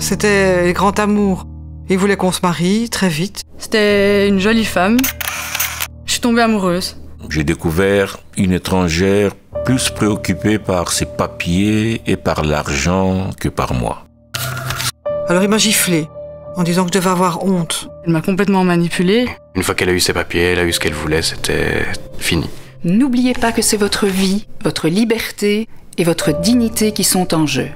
C'était grand amour. Il voulait qu'on se marie très vite. C'était une jolie femme. Je suis tombée amoureuse. J'ai découvert une étrangère plus préoccupée par ses papiers et par l'argent que par moi. Alors il m'a giflé en disant que je devais avoir honte. Elle m'a complètement manipulée. Une fois qu'elle a eu ses papiers, elle a eu ce qu'elle voulait, c'était fini. N'oubliez pas que c'est votre vie, votre liberté et votre dignité qui sont en jeu.